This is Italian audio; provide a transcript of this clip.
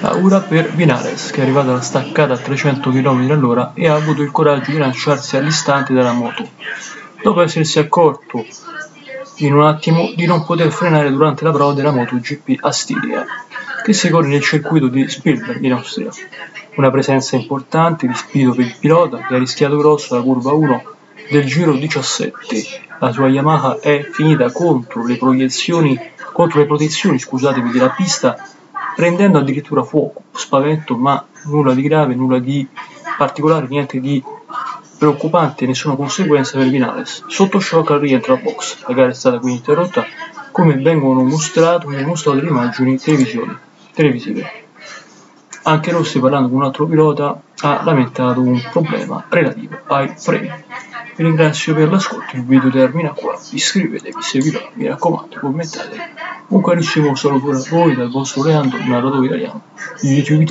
Paura per Vinales, che è arrivato alla staccata a 300 km all'ora e ha avuto il coraggio di lanciarsi all'istante dalla moto. Dopo essersi accorto in un attimo di non poter frenare durante la prova della MotoGP a Stiria, che si corre nel circuito di Spielberg in Austria. Una presenza importante di spirito per il pilota che ha rischiato grosso la curva 1 del giro 17. La sua Yamaha è finita contro le proiezioni contro le protezioni scusatemi, della pista prendendo addirittura fuoco, spavento ma nulla di grave, nulla di particolare, niente di preoccupante, nessuna conseguenza per Vinales. Sotto shock al rientro a box, la gara è stata quindi interrotta come vengono mostrate, mostrate le immagini televisive. Anche Rossi parlando con un altro pilota ha lamentato un problema relativo ai freni. Vi ringrazio per l'ascolto, il video termina qua, iscrivetevi se vi va, mi raccomando, commentate. 他に注目されるフラボイドはボストレアンドなどといたり、遊戯